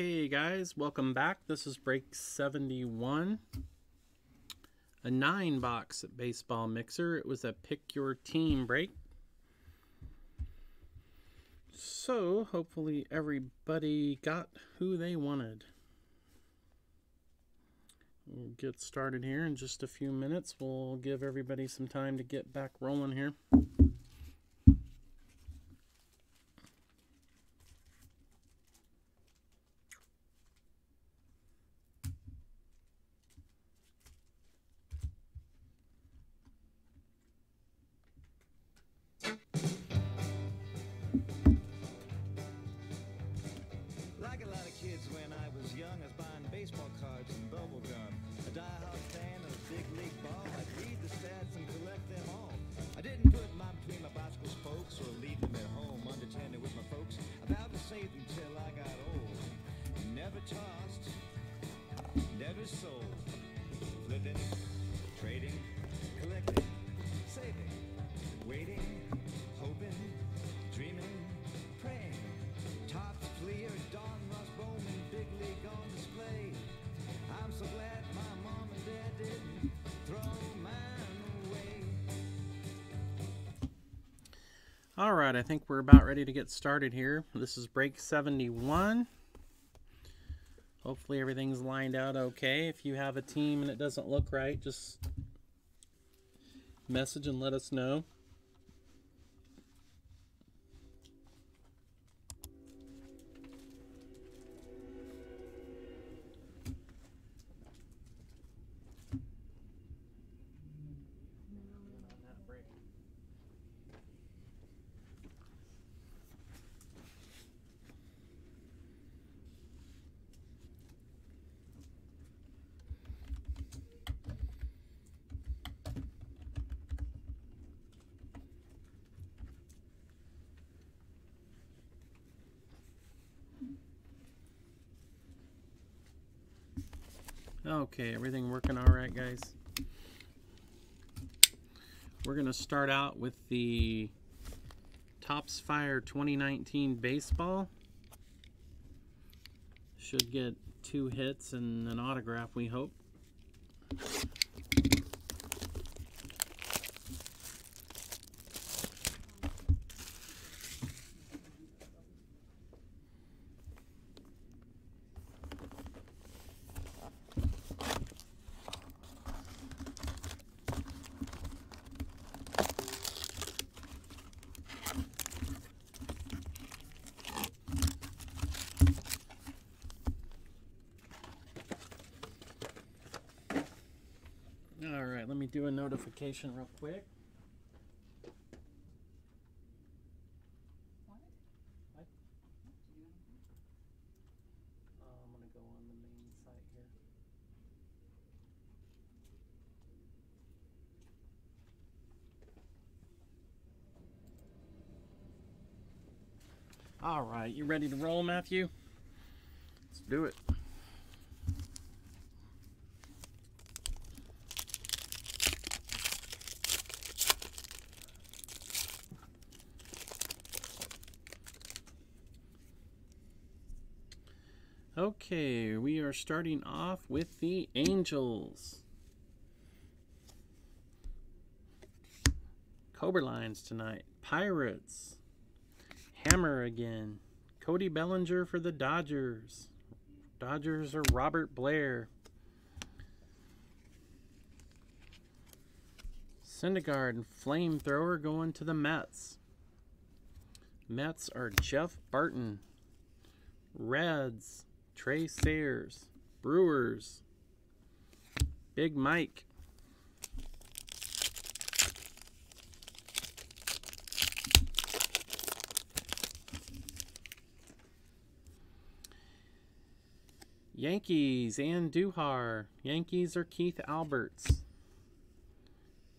Okay, guys, welcome back. This is break 71. A nine box baseball mixer. It was a pick your team break. So, hopefully, everybody got who they wanted. We'll get started here in just a few minutes. We'll give everybody some time to get back rolling here. I think we're about ready to get started here. This is break 71. Hopefully everything's lined out okay. If you have a team and it doesn't look right, just message and let us know. Okay, everything working all right, guys? We're going to start out with the Topps Fire 2019 baseball. Should get two hits and an autograph, we hope. All right, let me do real quick. What? Uh, I'm gonna go on the main site here. All right, you ready to roll, Matthew? Let's do it. Okay, we are starting off with the Angels. Cobra Lions tonight. Pirates. Hammer again. Cody Bellinger for the Dodgers. Dodgers are Robert Blair. Syndergaard and Flamethrower going to the Mets. Mets are Jeff Barton. Reds, Trey Sayers, Brewers, Big Mike. Yankees, and Duhar. Yankees are Keith Alberts.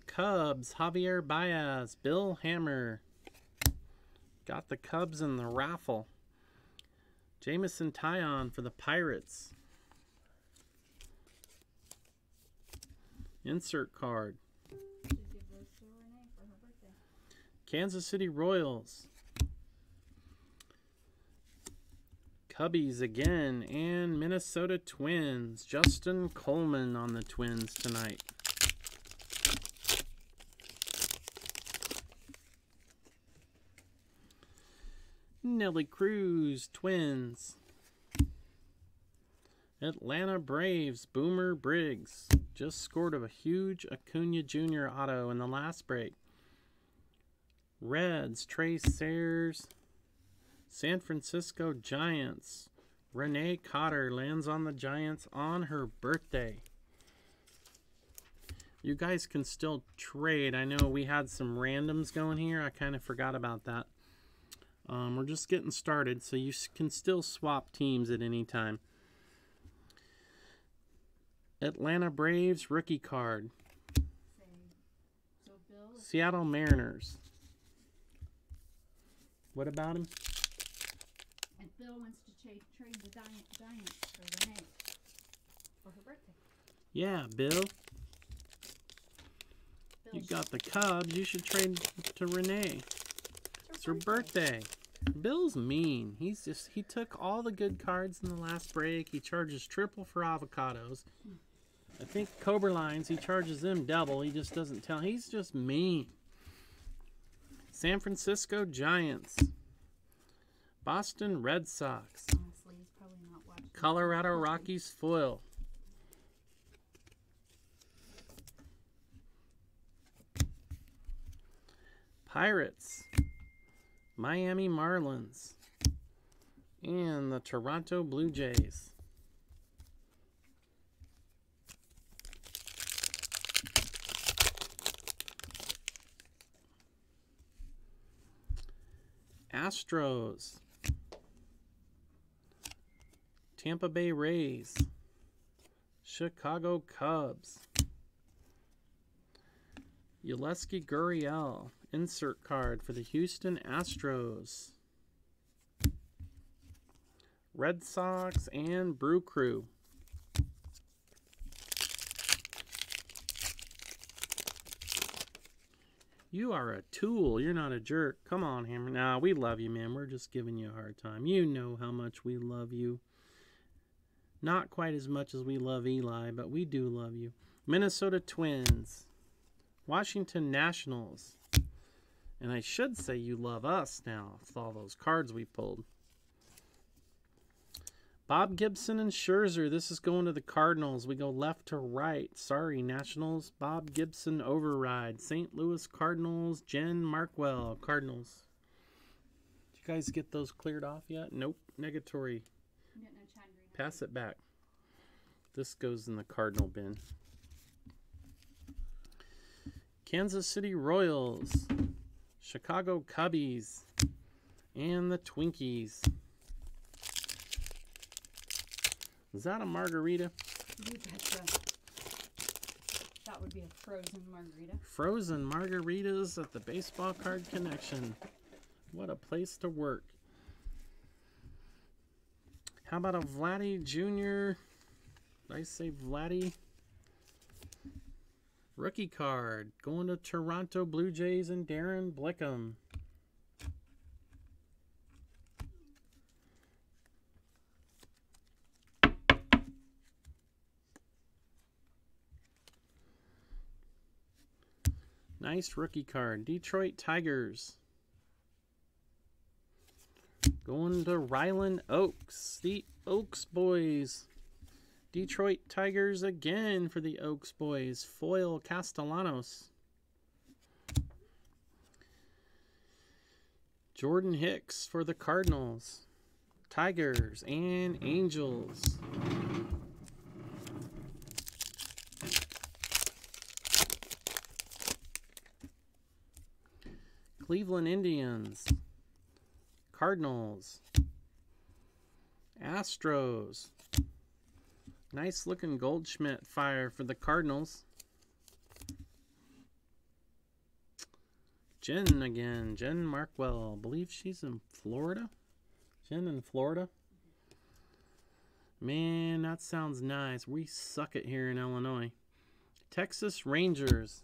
Cubs, Javier Baez, Bill Hammer. Got the Cubs in the raffle. Jameson Taillon for the Pirates. Insert card. Kansas City Royals. Cubbies again, and Minnesota Twins. Justin Coleman on the Twins tonight. Nelly Cruz, Twins. Atlanta Braves, Boomer Briggs. Just scored a huge Acuna Jr. auto in the last break. Reds, Trey Sayers. San Francisco Giants. Renee Cotter lands on the Giants on her birthday. You guys can still trade. I know we had some randoms going here. I kind of forgot about that. Um, we're just getting started, so you can still swap teams at any time. Atlanta Braves rookie card. So Seattle Mariners. What about him? if Bill wants to trade trade the Giants for Renee for her birthday. Yeah, Bill. Bill You got the Cubs. You should trade to Renee. It's her birthday. Bill's mean. He's just he took all the good cards in the last break. He charges triple for avocados. I think Cobra Lines, he charges them double. He just doesn't tell. He's just mean. San Francisco Giants. Boston Red Sox. Honestly, he's probably not watching. Colorado Rockies foil. Pirates, Miami Marlins, and the Toronto Blue Jays. Astros, Tampa Bay Rays, Chicago Cubs, Yulieski Gurriel, insert card for the Houston Astros, Red Sox, and Brew Crew. You are a tool. You're not a jerk. Come on, Hammer. Nah, we love you, man. We're just giving you a hard time. You know how much we love you. Not quite as much as we love Eli, but we do love you. Minnesota Twins. Washington Nationals. And I should say you love us now with all those cards we pulled. Bob Gibson and Scherzer. This is going to the Cardinals. We go left to right. Sorry, Nationals. Bob Gibson override. St. Louis Cardinals. Jen Markwell. Cardinals. Did you guys get those cleared off yet? Nope. Negatory. You didn't know Chad Green. Pass it back. This goes in the Cardinal bin. Kansas City Royals, Chicago Cubbies, and the Twinkies. Is that a margarita? That would be a frozen margarita. Frozen margaritas at the Baseball Card Connection. What a place to work. How about a Vladdy Jr.? Did I say Vladdy? Rookie card going to Toronto Blue Jays and Darren Blickham. Nice rookie card. Detroit Tigers. Going to Rylan Oaks. The Oaks boys. Detroit Tigers again for the Oaks boys. Foil Castellanos. Jordan Hicks for the Cardinals. Tigers and Angels. Cleveland Indians. Cardinals. Astros. Nice looking Goldschmidt fire for the Cardinals. Jen again. Jen Markwell. I believe she's in Florida. Jen in Florida. Man, that sounds nice. We suck it here in Illinois. Texas Rangers.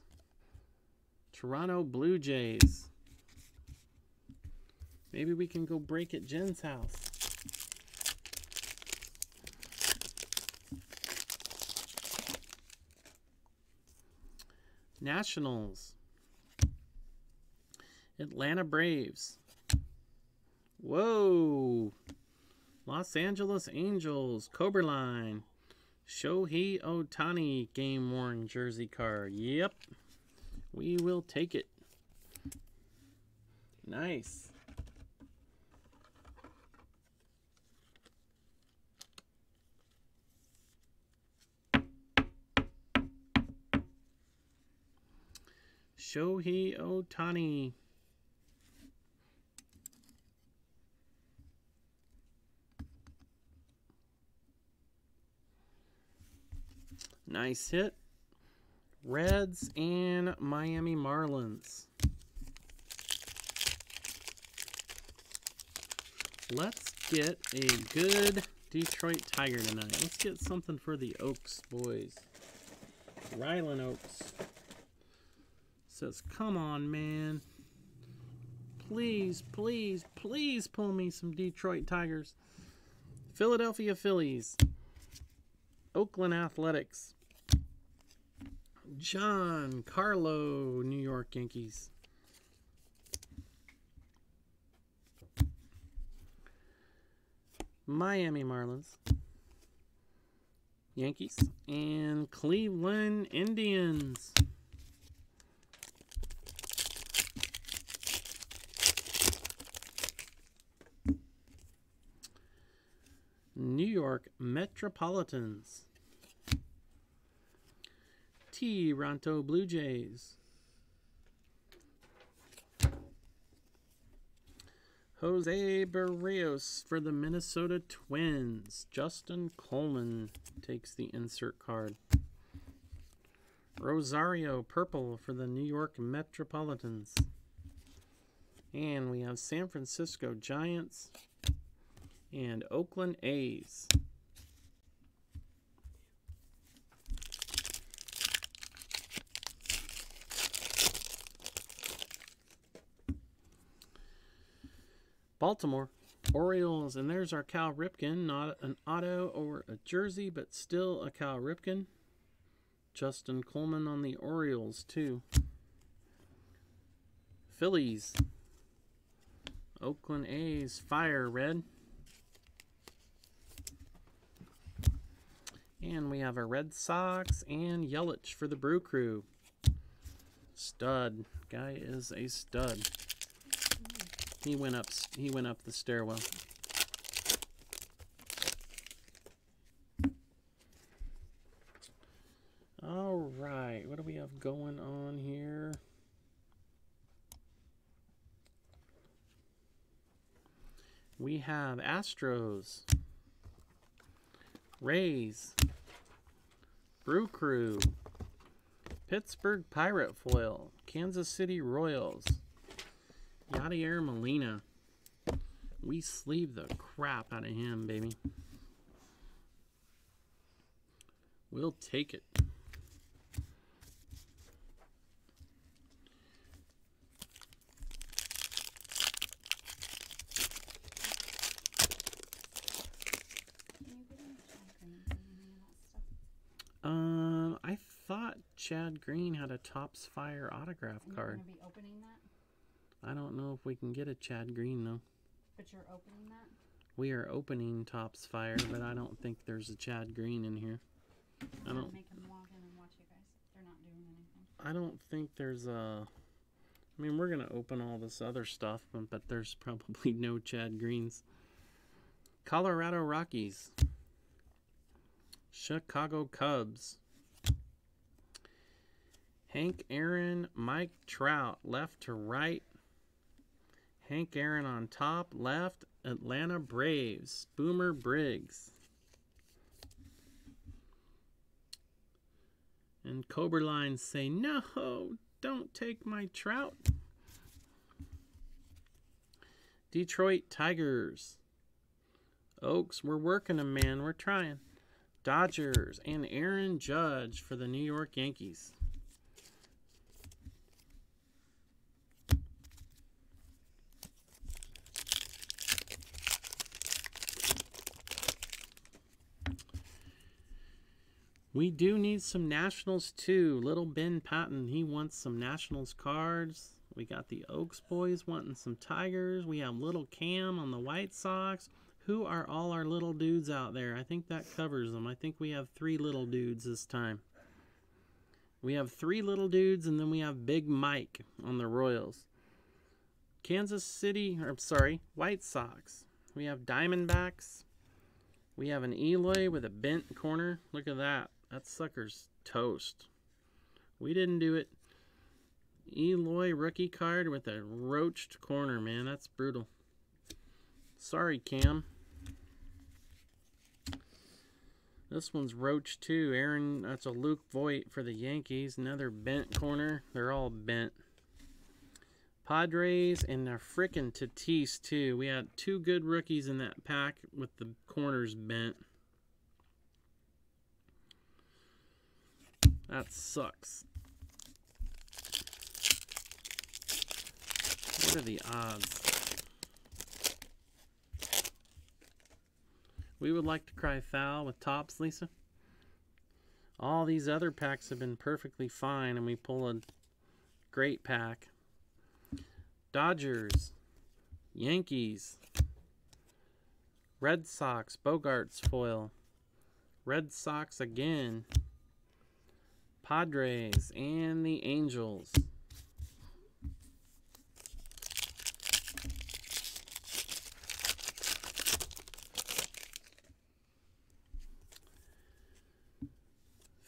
Toronto Blue Jays. Maybe we can go break at Jen's house. Nationals. Atlanta Braves. Whoa. Los Angeles Angels. Cobra Line. Shohei Ohtani game worn jersey card. Yep. We will take it. Nice. Shohei Ohtani. Nice hit. Reds and Miami Marlins. Let's get a good Detroit Tiger tonight. Let's get something for the Oaks boys. Rylan Oaks says, Come on, man. Please, please, please pull me some Detroit Tigers. Philadelphia Phillies. Oakland Athletics. Giancarlo, New York Yankees. Miami Marlins. Yankees. And Cleveland Indians. New York Metropolitans. Toronto Blue Jays. Jose Berrios for the Minnesota Twins. Justin Coleman takes the insert card. Rosario Purple for the New York Metropolitans. And we have San Francisco Giants and Oakland A's. Baltimore Orioles, and there's our Cal Ripken, not an auto or a jersey, but still a Cal Ripken. Justin Coleman on the Orioles, too. Phillies. Oakland A's, Fire Red. And we have a Red Sox and Yelich for the Brew Crew. Stud. Guy is a stud. He went up he went up the stairwell. All right, what do we have going on here? We have Astros, Rays, Brew Crew, Pittsburgh Pirate Foil, Kansas City Royals, Yadier Molina. We sleeve the crap out of him, baby. We'll take it. Can you get him Chad Green and any of that stuff? Um, I thought Chad Green had a Topps Fire autograph card. Gonna be opening that, I don't know if we can get a Chad Green though. but you're opening that. We are opening Topps Fire, but I don't think there's a Chad Green in here. I don't. make him log in and watch you guys. They're not doing anything. I don't think there's a. I mean, we're gonna open all this other stuff, but, but there's probably no Chad Greens. Colorado Rockies. Chicago Cubs. Hank Aaron, Mike Trout, left to right. Hank Aaron on top, left. Atlanta Braves, Boomer Briggs. And Cobra Lines say, No, don't take my trout. Detroit Tigers. Oaks, we're working them, man. We're trying. Dodgers and Aaron Judge for the New York Yankees. We do need some Nationals too. Little Ben Patton, he wants some Nationals cards. We got the Oaks boys wanting some Tigers. We have little Cam on the White Sox. Who are all our little dudes out there? I think that covers them. I think we have three little dudes this time. We have three little dudes, and then we have Big Mike on the Royals. Kansas City, or I'm sorry, White Sox. We have Diamondbacks. We have an Eloy with a bent corner. Look at that. That sucker's toast. We didn't do it. Eloy rookie card with a roached corner, man. That's brutal. Sorry, Cam. This one's Roach too. Aaron, that's a Luke Voit for the Yankees. Another bent corner. They're all bent. Padres and a frickin' Tatis too. We had two good rookies in that pack with the corners bent. That sucks. What are the odds? We would like to cry foul with Topps, Lisa. All these other packs have been perfectly fine, and we pull a great pack. Dodgers, Yankees, Red Sox, Bogaerts foil, Red Sox again, Padres, and the Angels.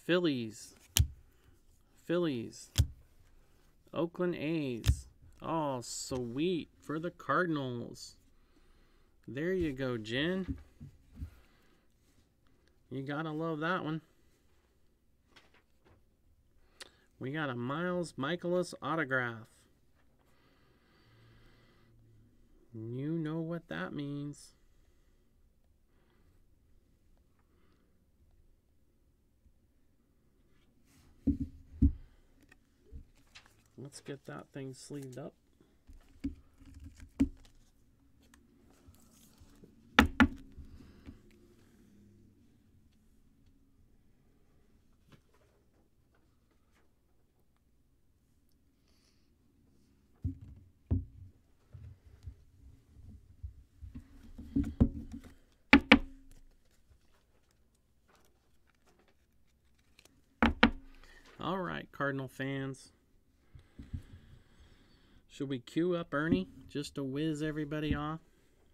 Phillies. Phillies. Oakland A's. Oh, sweet. For the Cardinals. There you go, Jen. You gotta love that one. We got a Miles Mikolas autograph. You know what that means. Let's get that thing sleeved up. All right, Cardinal fans. Should we queue up Ernie just to whiz everybody off?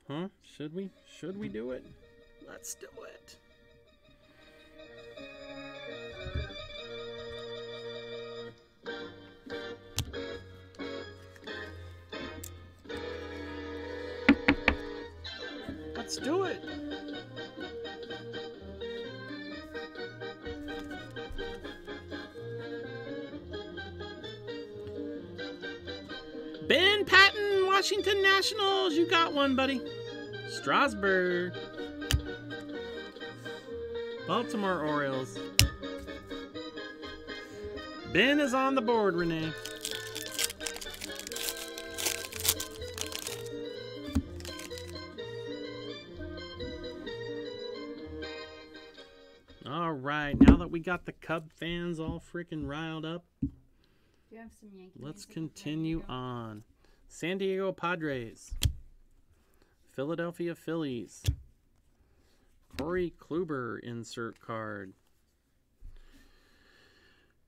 Huh? Should we? Should we do it? Let's do it. Let's do it. Washington Nationals. You got one, buddy. Strasburg. Baltimore Orioles. Ben is on the board, Renee. All right, now that we got the Cub fans all freaking riled up, Do you have some Yankee Let's continue on. San Diego Padres. Philadelphia Phillies. Corey Kluber insert card.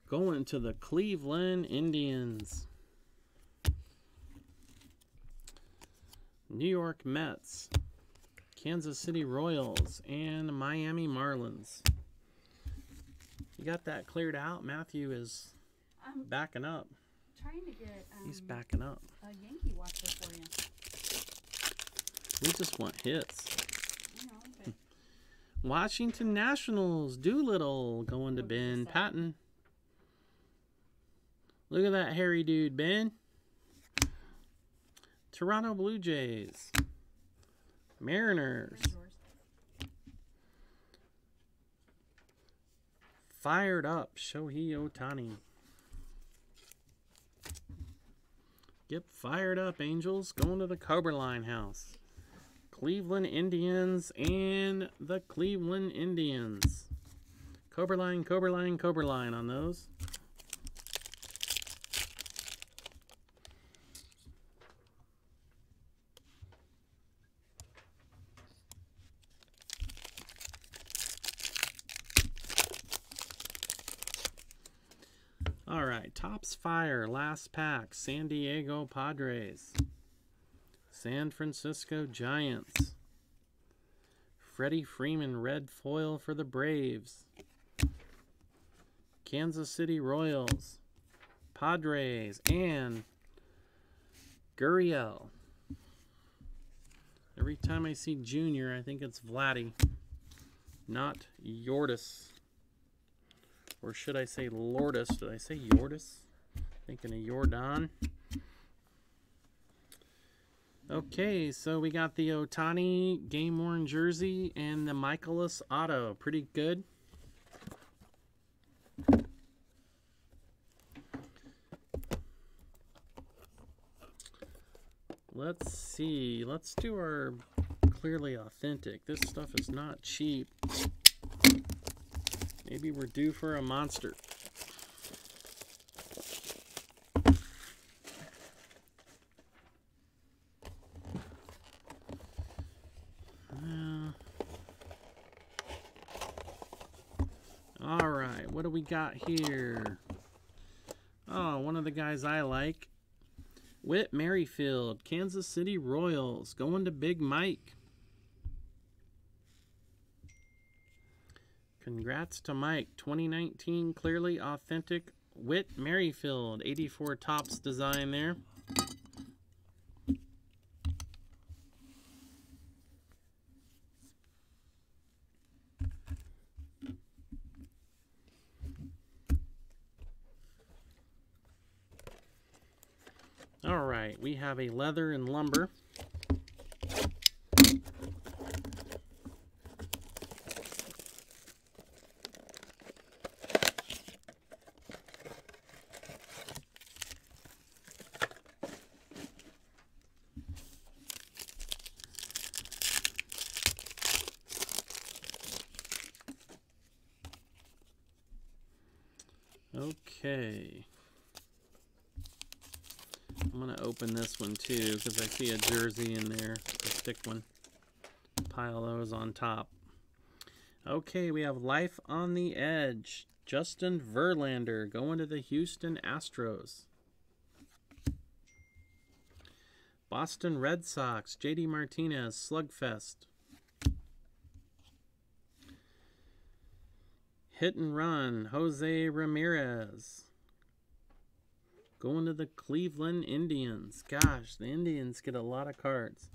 Going to the Cleveland Indians. New York Mets. Kansas City Royals and Miami Marlins. You got that cleared out? Matthew is um, backing up. Trying to get um, He's backing up. a Yankee watcher for you. We just want hits. Know, Washington Nationals, Doolittle going to Ben. Patton. Look at that hairy dude, Ben. Toronto Blue Jays. Mariners. Fired up, Shohei Ohtani. Get fired up, Angels. Going to the Cobra Line house. Cleveland Indians and the Cleveland Indians. Cobra line, Cobra line, Cobra line on those. All Topps Fire, last pack, San Diego Padres, San Francisco Giants, Freddie Freeman, red foil for the Braves, Kansas City Royals, Padres, and Gurriel. Every time I see Junior, I think it's Vladdy, not Yordis. Or should I say Lourdes? Did I say Yordis? Thinking of Jordan. Okay, so we got the Ohtani game worn jersey and the Mikolas auto. Pretty good. Let's see. Let's do our clearly authentic. This stuff is not cheap. Maybe we're due for a monster. Uh, all right, what do we got here? Oh, one of the guys I like. Whit Merrifield, Kansas City Royals, going to Big Mike. Congrats to Mike. 2019 Clearly Authentic Whit Merrifield. 84 Topps design there. All right, we have a leather and lumber. Okay. I'm going to open this one too because I see a jersey in there, a thick one. Pile those on top. Okay, we have Life on the Edge. Justin Verlander going to the Houston Astros. Boston Red Sox, JD Martinez, Slugfest. Hit and run, Jose Ramirez. Going to the Cleveland Indians. Gosh, the Indians get a lot of cards.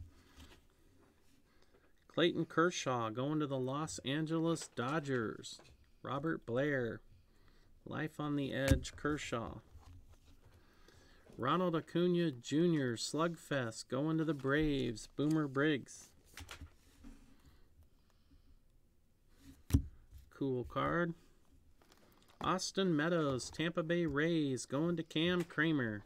Clayton Kershaw going to the Los Angeles Dodgers. Robert Blair. Life on the Edge, Kershaw. Ronald Acuna Jr., Slugfest, going to the Braves. Boomer Briggs. Cool card. Austin Meadows, Tampa Bay Rays, going to Cam Kramer.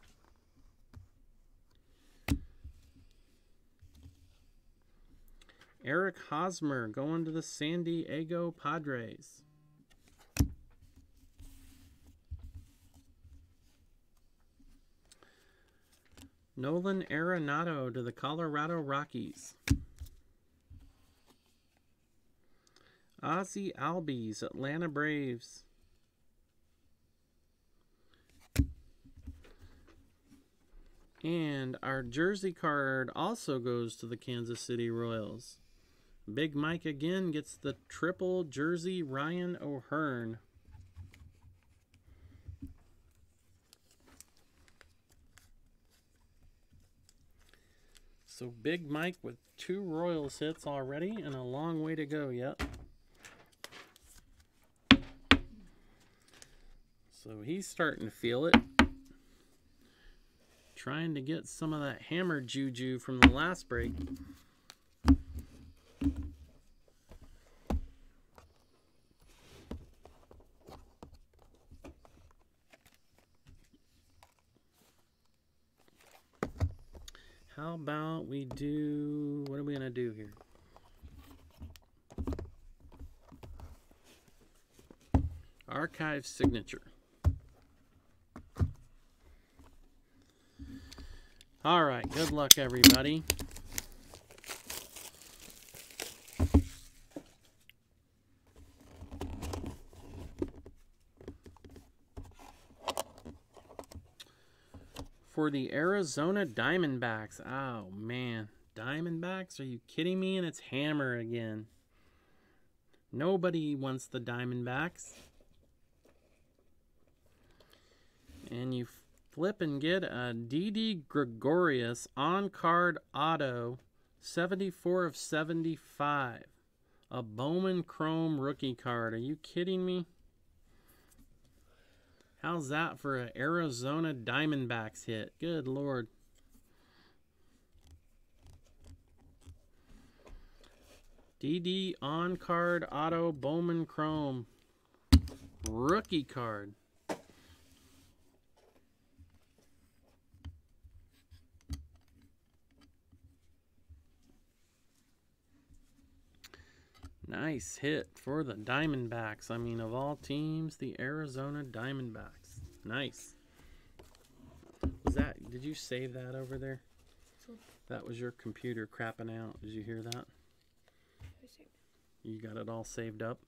Eric Hosmer going to the San Diego Padres. Nolan Arenado to the Colorado Rockies. Ozzie Albies, Atlanta Braves. And our jersey card also goes to the Kansas City Royals. Big Mike again gets the triple jersey Ryan O'Hearn. So Big Mike with two Royals hits already and a long way to go yet. So he's starting to feel it. Trying to get some of that hammer juju from the last break. How about we do, what are we going to do here? Archive signature. All right, good luck, everybody. For the Arizona Diamondbacks. Oh, man. Diamondbacks? Are you kidding me? And it's Hammer again. Nobody wants the Diamondbacks. And you flip and get a Didi Gregorius on card auto 74 of 75. A Bowman Chrome rookie card. Are you kidding me? How's that for an Arizona Diamondbacks hit? Good lord. Didi on card auto Bowman Chrome rookie card. Nice hit for the Diamondbacks. I mean, of all teams, the Arizona Diamondbacks. Nice. Was that, did you save that over there? That was your computer crapping out. Did you hear that? You got it all saved up?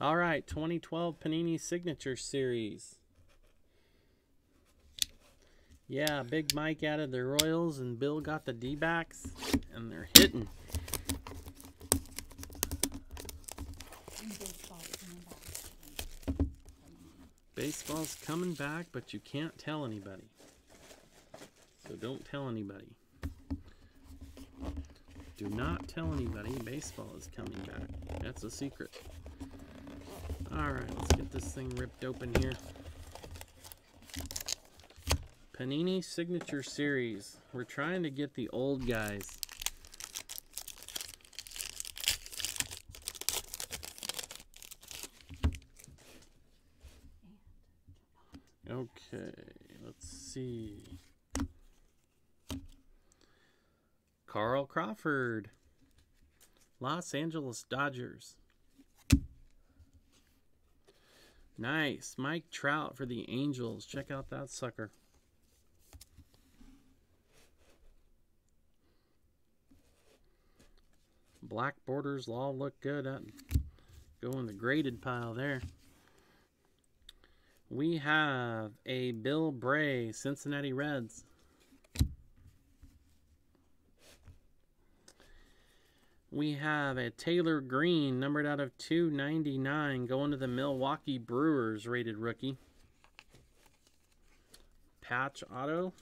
All right, 2012 Panini Signature Series. Yeah, Big Mike added the Royals and Bill got the D-backs, and they're hitting. And baseball coming back. Baseball's coming back, but you can't tell anybody. So don't tell anybody. Do not tell anybody baseball is coming back. That's a secret. Alright, let's get this thing ripped open here. Panini Signature Series. We're trying to get the old guys. Okay, let's see. Carl Crawford, Los Angeles Dodgers. Nice. Mike Trout for the Angels. Check out that sucker. Black borders all look good. That go in the graded pile there. We have a Bill Bray, Cincinnati Reds. We have a Taylor Green, numbered out of 299, going to the Milwaukee Brewers, rated rookie. Patch auto.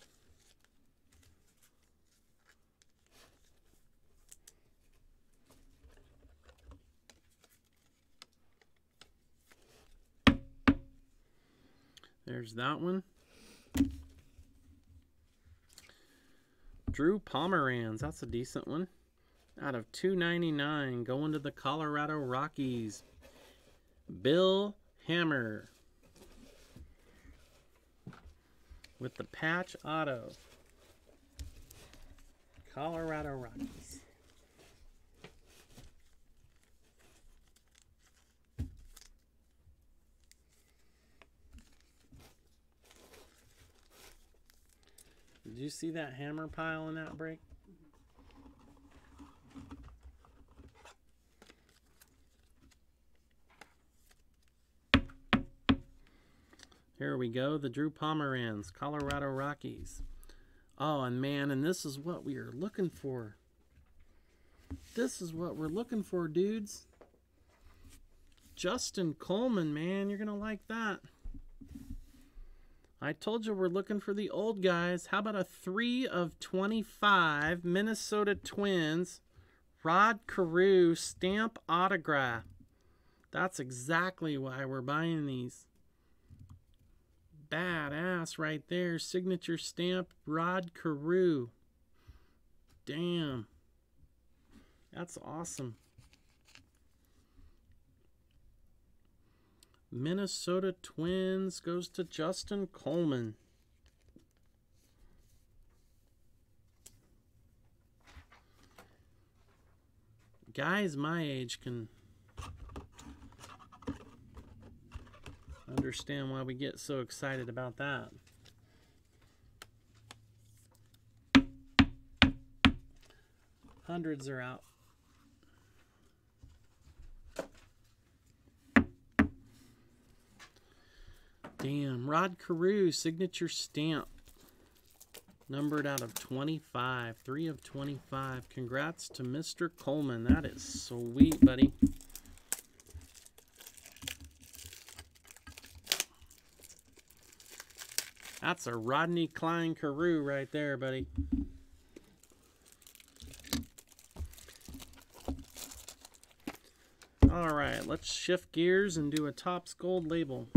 There's that one. Drew Pomeranz, that's a decent one. Out of 299, going to the Colorado Rockies. Bill Hammer. With the patch auto. Colorado Rockies. Did you see that hammer pile in that break? Here we go, the Drew Pomeranz, Colorado Rockies. Oh, and man, and this is what we are looking for. This is what we're looking for, dudes. Justin Coleman, man, you're going to like that. I told you we're looking for the old guys. How about a 3 of 25 Minnesota Twins Rod Carew stamp autograph? That's exactly why we're buying these. Badass right there. Signature stamp Rod Carew. Damn. That's awesome. Minnesota Twins goes to Justin Coleman. Guys my age can Understand why we get so excited about that. Hundreds are out. Damn, Rod Carew signature stamp. Numbered out of 25. 3 of 25. Congrats to Mr. Coleman. That is sweet, buddy. That's a Rodney Cline Carew right there, buddy. All right, let's shift gears and do a Topps Gold label.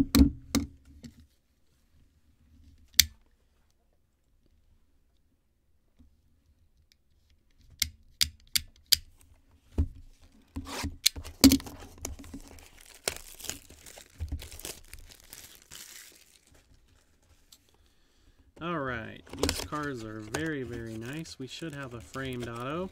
All right, these cards are very, very nice. We should have a framed auto.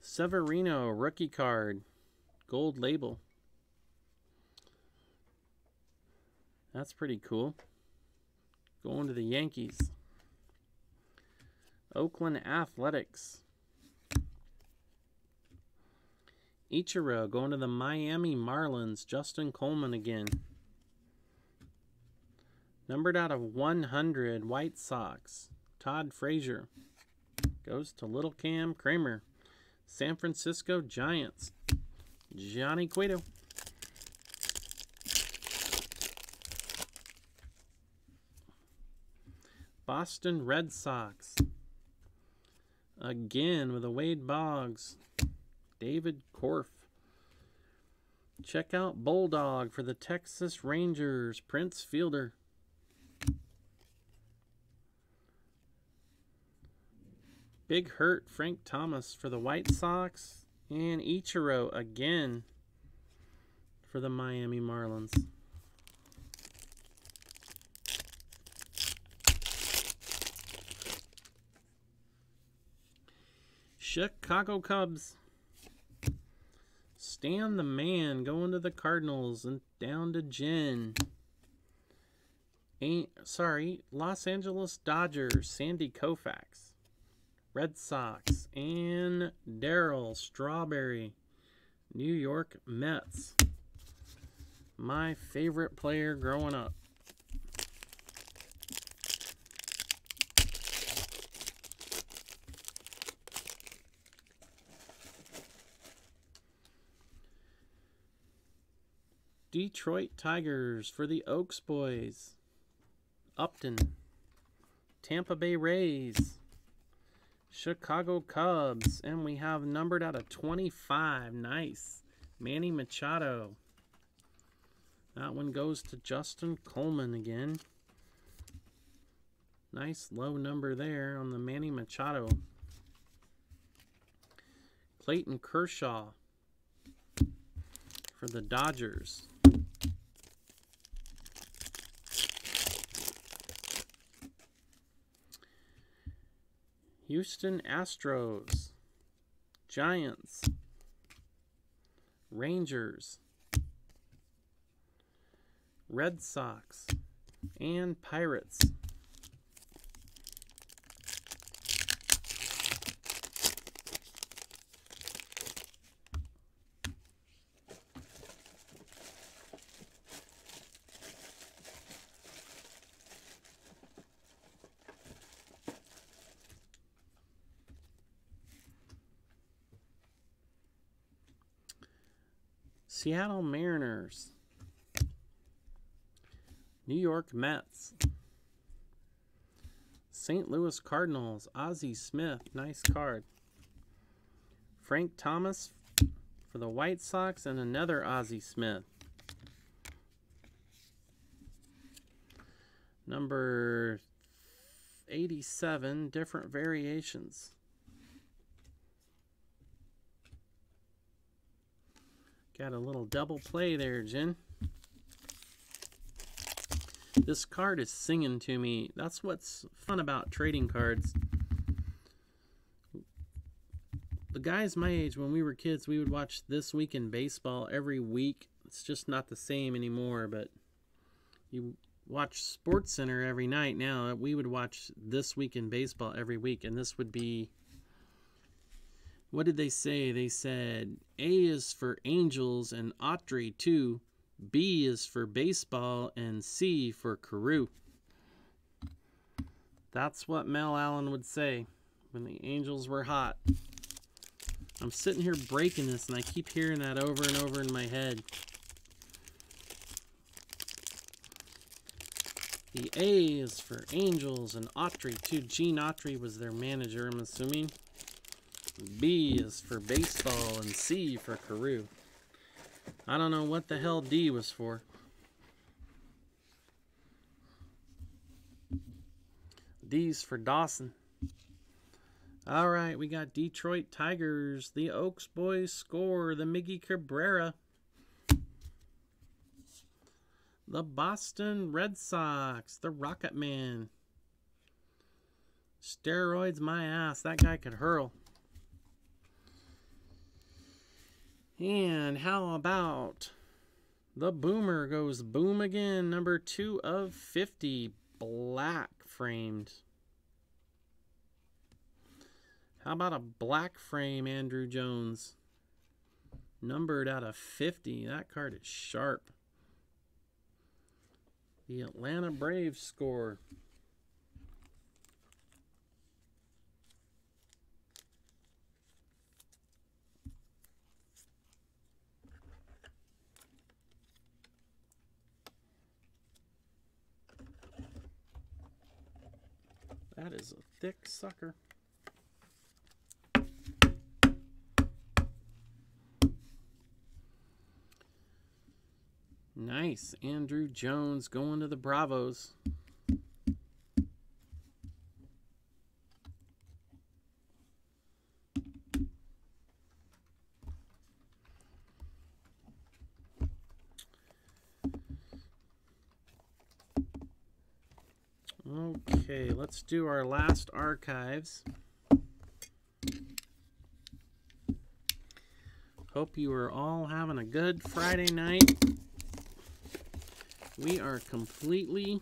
Severino rookie card, gold label. That's pretty cool. Going to the Yankees. Oakland Athletics. Ichiro going to the Miami Marlins. Justin Coleman again. Numbered out of 100, White Sox. Todd Frazier. Goes to Little Cam Kramer. San Francisco Giants. Johnny Cueto. Boston Red Sox. Again with a Wade Boggs. David Korf. Check out Bulldog for the Texas Rangers. Prince Fielder. Big Hurt Frank Thomas for the White Sox. And Ichiro again for the Miami Marlins. Chicago Cubs. Stan the Man going to the Cardinals and down to Jen. Ain't sorry, Los Angeles Dodgers, Sandy Koufax. Red Sox and Darryl Strawberry. New York Mets. My favorite player growing up. Detroit Tigers for the Oaks Boys. Upton. Tampa Bay Rays. Chicago Cubs. And we have numbered out of 25. Nice. Manny Machado. That one goes to Justin Coleman again. Nice low number there on the Manny Machado. Clayton Kershaw for the Dodgers. Houston Astros, Giants, Rangers, Red Sox, and Pirates. Seattle Mariners. New York Mets. St. Louis Cardinals. Ozzie Smith. Nice card. Frank Thomas for the White Sox and another Ozzie Smith. Number 87, different variations. Got a little double play there, Jen. This card is singing to me. That's what's fun about trading cards. The guys my age, when we were kids, we would watch This Week in Baseball every week. It's just not the same anymore, but you watch Sports Center every night now. We would watch This Week in Baseball every week, and this would be. What did they say? They said A is for Angels and Autry too. B is for baseball and C for Carew. That's what Mel Allen would say when the Angels were hot. I'm sitting here breaking this and I keep hearing that over and over in my head. The A is for Angels and Autry too. Gene Autry was their manager, I'm assuming. B is for baseball and C for Carew. I don't know what the hell D was for. D's for Dawson. All right, we got Detroit Tigers. The Oaks boys score. The Miggy Cabrera. The Boston Red Sox. The Rocket Man. Steroids my ass. That guy could hurl. And how about the Boomer goes boom again, number two of 50, black framed. How about a black frame, Andruw Jones? Numbered out of 50. That card is sharp. The Atlanta Braves score. That is a thick sucker. Nice. Andruw Jones going to the Bravos. Okay, let's do our last archives. Hope you are all having a good Friday night. We are completely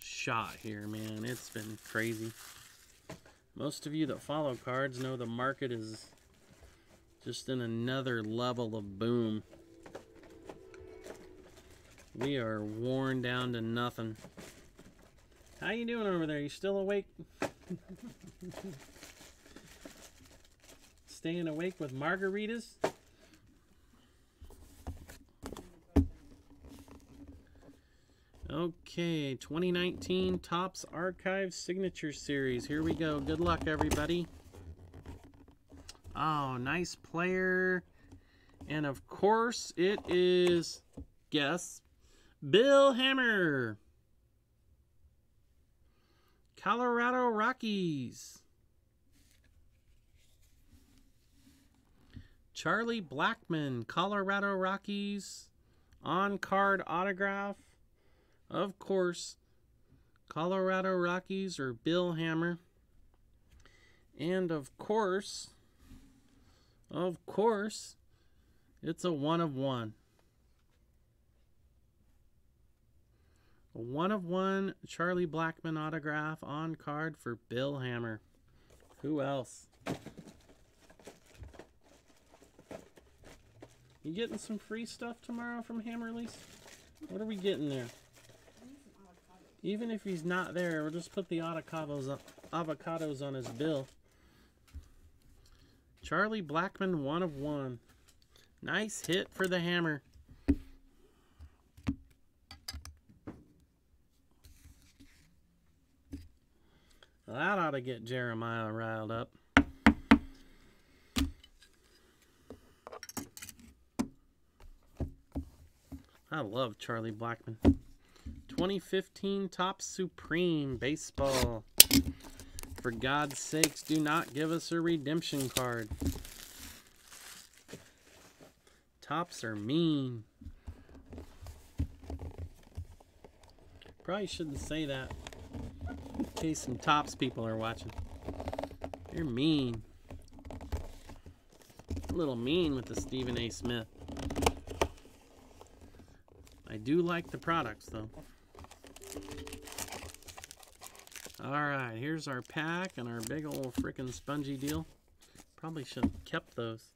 shot here, man. It's been crazy. Most of you that follow cards know the market is just in another level of boom. We are worn down to nothing. How you doing over there? You still awake? Staying awake with margaritas? Okay, 2019 Topps Archive Signature Series. Here we go. Good luck, everybody. Oh, nice player. And of course, it is, guess, Bill Hammer. Colorado Rockies. Charlie Blackmon, Colorado Rockies. On card autograph. Of course, Colorado Rockies or Bill Hammer. And of course, of course, it's a one of one. One of one Charlie Blackmon autograph on card for Bill Hammer. Who else? You getting some free stuff tomorrow from Hammerleys? What are we getting there? Even if he's not there, we'll just put the avocados, avocados on his bill. Charlie Blackmon, one of one. Nice hit for the hammer. That ought to get Jeremiah riled up. I love Charlie Blackmon. 2015 Topps Supreme Baseball. For God's sakes, do not give us a redemption card. Topps are mean. Probably shouldn't say that in case some Topps people are watching. You're mean. A little mean with the Stephen A. Smith. I do like the products though. Alright, here's our pack and our big old freaking spongy deal. Probably should have kept those.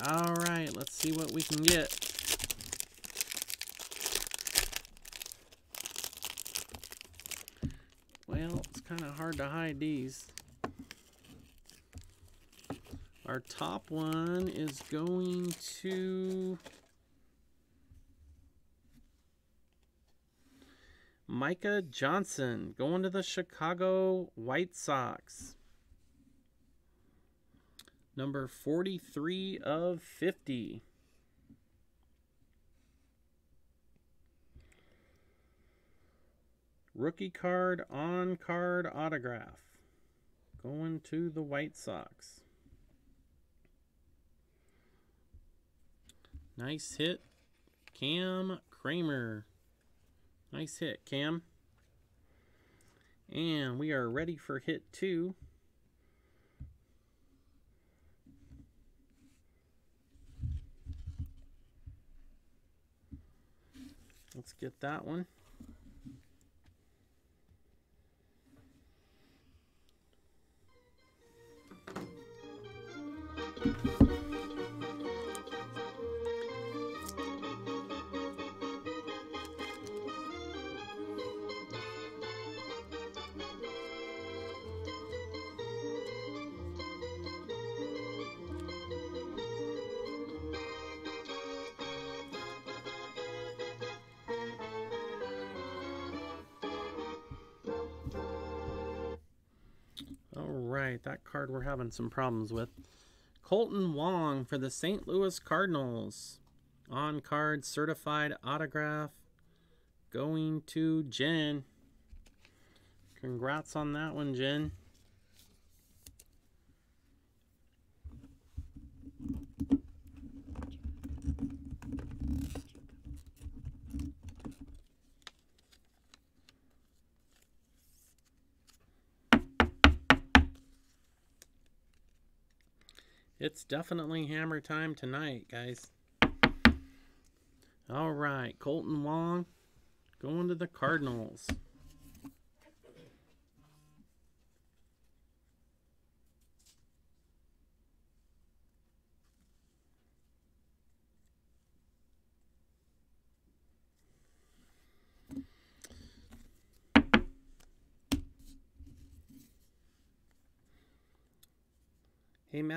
Alright, let's see what we can get. Well, it's kind of hard to hide these. Our top one is going to Micah Johnson going to the Chicago White Sox. Number 43 of 50. Rookie card on card autograph. Going to the White Sox. Nice hit. Cam Kramer. Nice hit, Cam. And we are ready for hit two. Let's get that one. All right, that card we're having some problems with. Kolten Wong for the St. Louis Cardinals. On card certified autograph going to Jen. Congrats on that one, Jen. It's definitely hammer time tonight, guys. All right, Kolten Wong going to the Cardinals.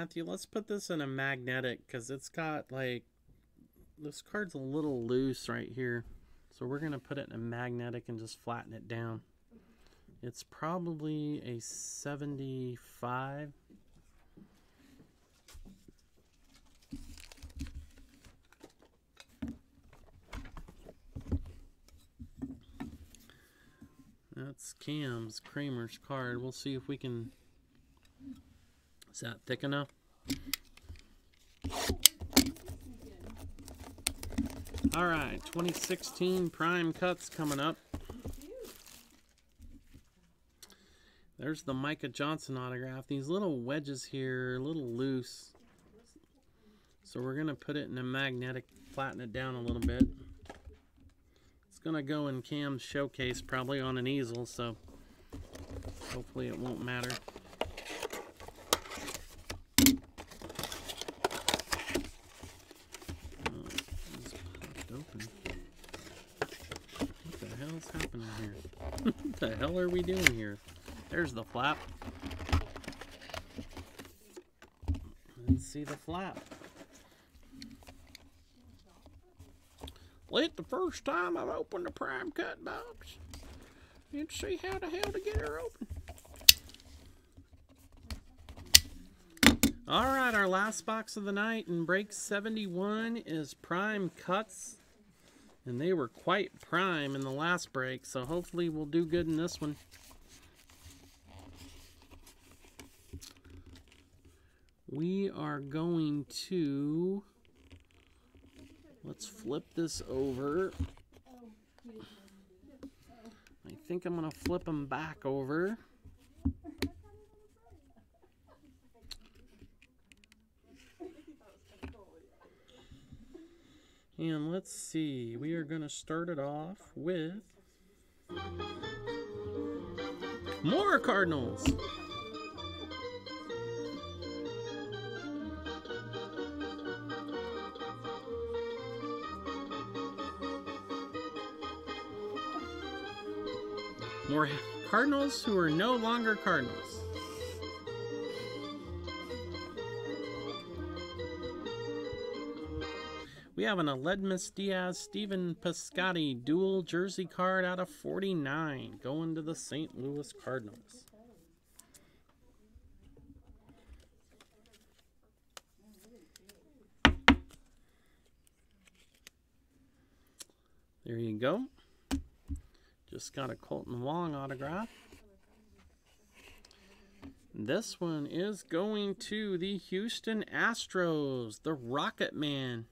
Matthew, let's put this in a magnetic because it's got like this card's a little loose right here. So we're gonna put it in a magnetic and just flatten it down. It's probably a 75. That's Cam's Kramer's card. We'll see if we can is that thick enough? All right, 2016 Prime Cuts coming up. There's the Micah Johnson autograph. These little wedges here a little loose. So we're going to put it in a magnetic, flatten it down a little bit. It's going to go in Cam's showcase, probably on an easel, so hopefully it won't matter. what the hell are we doing here? There's the flap. Let's see the flap. It's the first time I've opened a prime cut box. Let's see how the hell to get her open. All right, our last box of the night in break 71 is prime cuts and they were quite prime in the last break, so hopefully we'll do good in this one. We are going to. Let's flip this over. I think I'm going to flip them back over. And let's see, we are going to start it off with more Cardinals. More Cardinals who are no longer Cardinals. We have an Aledmys Diaz Stephen Piscotty dual jersey card out of 49 going to the St. Louis Cardinals. There you go. Just got a Kolten Wong autograph. This one is going to the Houston Astros, the Rocket Man.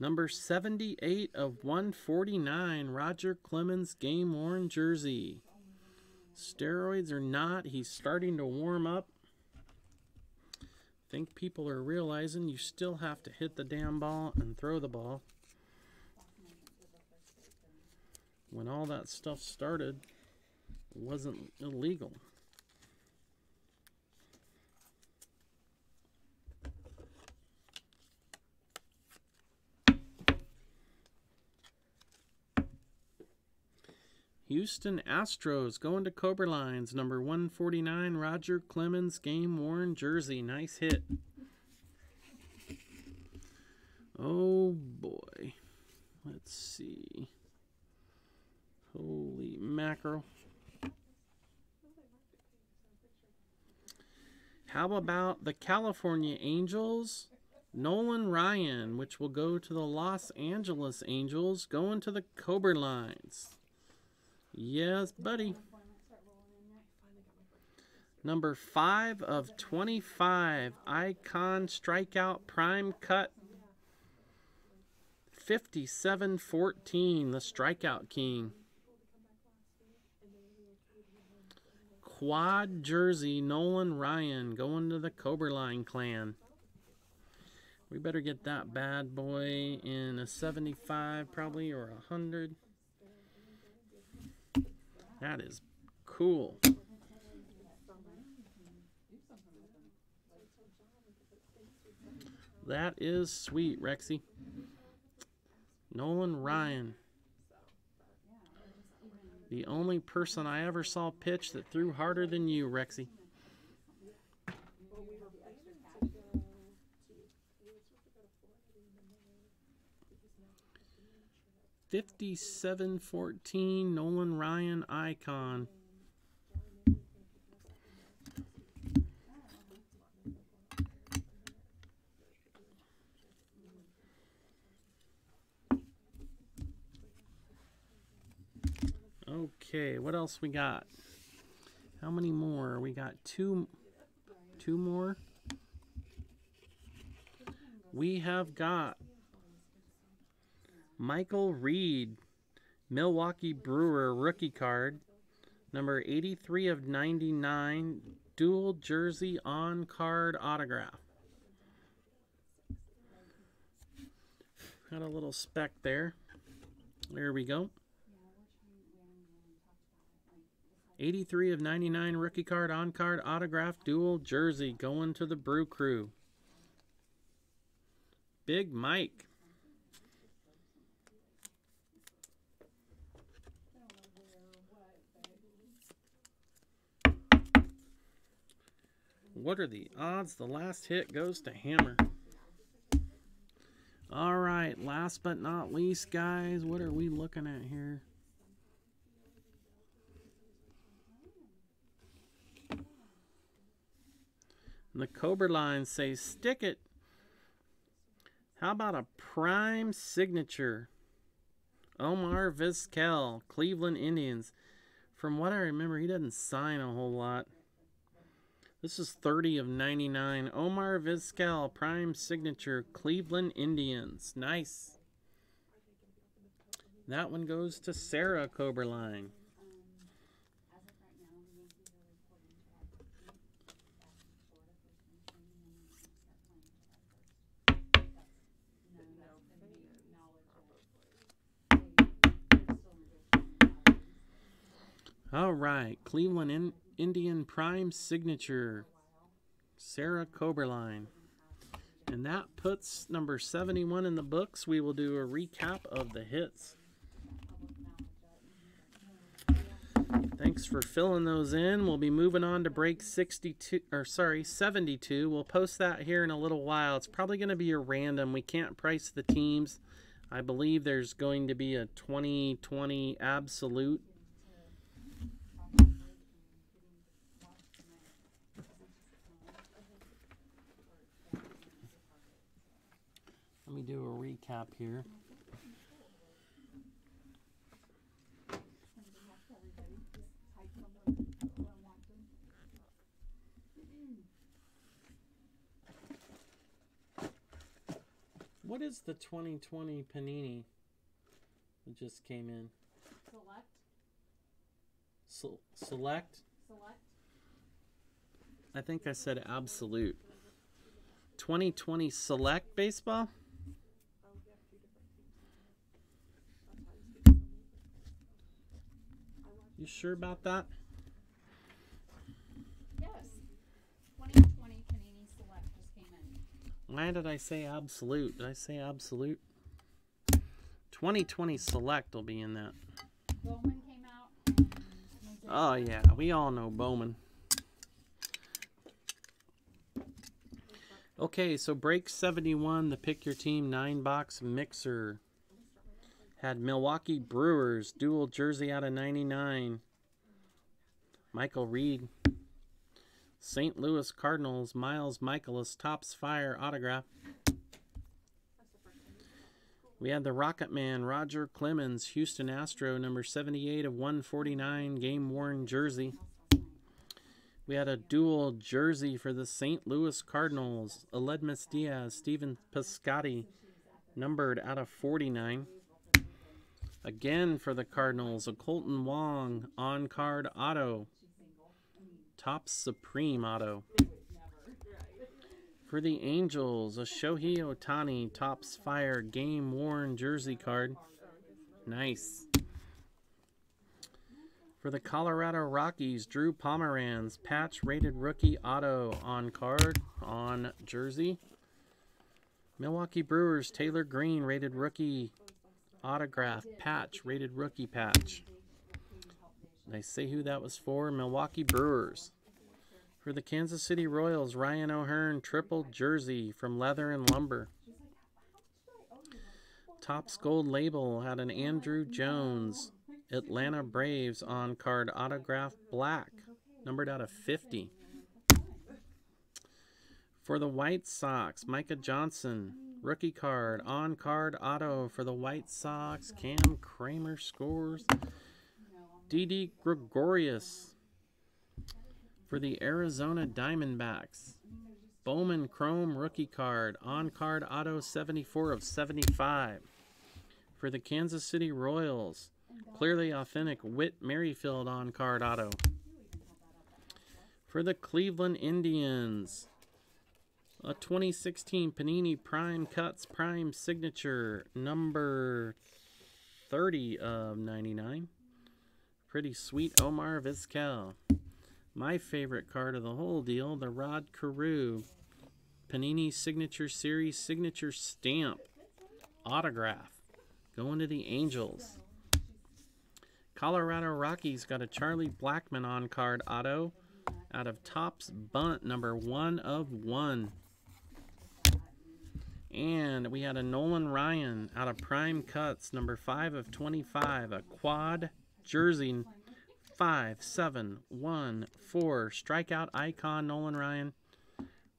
Number 78 of 149, Roger Clemens game worn jersey. Steroids or not, he's starting to warm up. Think people are realizing you still have to hit the damn ball and throw the ball. When all that stuff started, it wasn't illegal. Houston Astros going to Cobra Lines, number 149, Roger Clemens, game worn jersey. Nice hit. Oh boy. Let's see. Holy mackerel. How about the California Angels? Nolan Ryan, which will go to the Los Angeles Angels, going to the Cobra Lines. Yes, buddy. Number 5 of 25, Icon Strikeout Prime Cut. 57 14, the Strikeout King. Quad Jersey, Nolan Ryan going to the Cobra Line clan. We better get that bad boy in a 75 probably or a 100. That is cool. That is sweet, Rexy. Nolan Ryan. The only person I ever saw pitch that threw harder than you, Rexy. Fifty-seven fourteen Nolan Ryan icon. Okay, what else we got? How many more? We got two two more. We have got Michael Reed, Milwaukee Brewer rookie card, number 83 of 99, dual jersey on card autograph. Got a little speck there. There we go. 83 of 99 rookie card on card autograph dual jersey going to the Brew Crew. Big Mike. What are the odds the last hit goes to Hammer? All right, last but not least, guys, what are we looking at here? And the Cobra line say, stick it. How about a prime signature? Omar Vizquel, Cleveland Indians. From what I remember, he doesn't sign a whole lot. This is 30 of 99. Omar Vizquel, Prime Signature, Cleveland Indians. Nice. That one goes to Sarah Coberline. All right, Cleveland in, Indian Prime Signature, Sarah Coberline. And that puts number 71 in the books. We will do a recap of the hits. Thanks for filling those in. We'll be moving on to break 62 or sorry, 72. We'll post that here in a little while. It's probably going to be a random. We can't price the teams. I believe there's going to be a 2020 absolute Let me do a recap here. What is the 2020 Panini that just came in? Select, Se- select? select. I think I said absolute. 2020 select baseball? You sure about that? Yes. 2020 Panini Select just came in. Why did I say absolute? Did I say absolute? 2020 select will be in that. Bowman came out. Oh, yeah, we all know Bowman. Okay, so break 71, the pick your team nine box mixer. Had Milwaukee Brewers, dual jersey out of 99. Michael Reed. St. Louis Cardinals, Miles Mikolas, Topps Fire autograph. We had the Rocket Man, Roger Clemens, Houston Astro, number 78 of 149, game worn jersey. We had a dual jersey for the St. Louis Cardinals, Aledmys Diaz, Stephen Piscotty, numbered out of 49. Again for the Cardinals, a Kolten Wong on card auto. Topps Supreme auto. For the Angels, a Shohei Ohtani Topps Fire game worn jersey card. Nice. For the Colorado Rockies, Drew Pomeranz patch rated rookie auto on card on jersey. Milwaukee Brewers, Taylor Green rated rookie autograph patch rated rookie patch. They say who that was for. Milwaukee Brewers. For the Kansas City Royals, Ryan O'Hearn triple jersey from Leather and Lumber. Topps Gold Label had an Andruw Jones Atlanta Braves on card autograph black, numbered out of 50. For the White Sox, Micah Johnson, rookie card, on card auto for the White Sox. Cam Kramer scores. Didi Gregorius for the Arizona Diamondbacks. Bowman Chrome rookie card, on card auto 74 of 75. For the Kansas City Royals, clearly authentic Whit Merrifield on card auto. For the Cleveland Indians, a 2016 Panini Prime Cuts Prime Signature number 30 of 99. Pretty sweet Omar Vizquel. My favorite card of the whole deal, the Rod Carew Panini Signature Series Signature Stamp Autograph. Going to the Angels. Colorado Rockies got a Charlie Blackmon on card auto out of Topps Bunt number one of one. And we had a Nolan Ryan out of Prime Cuts number five of 25, a quad jersey five, seven, one, four. Strikeout icon Nolan Ryan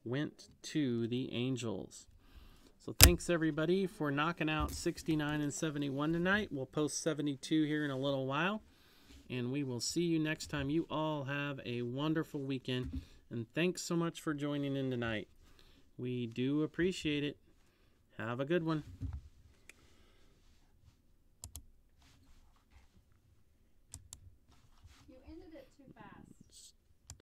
went to the Angels. So thanks everybody for knocking out 69 and 71 tonight. We'll post 72 here in a little while. And we will see you next time. You all have a wonderful weekend. And thanks so much for joining in tonight. We do appreciate it. Have a good one.